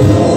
Lord.